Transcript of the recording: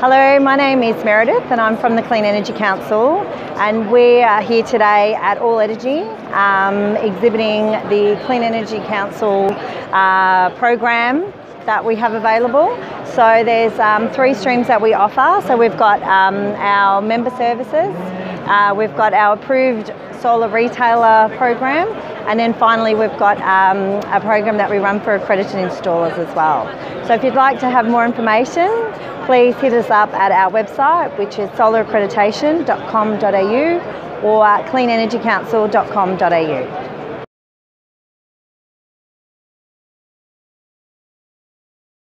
Hello, my name is Meredith and I'm from the Clean Energy Council and we are here today at All Energy um, exhibiting the Clean Energy Council uh, program that we have available. So there's um, three streams that we offer. So we've got um, our member services, uh, we've got our approved solar retailer program, and then finally we've got um, a program that we run for accredited installers as well. So if you'd like to have more information, please hit us up at our website, which is solaraccreditation.com.au or cleanenergycouncil.com.au.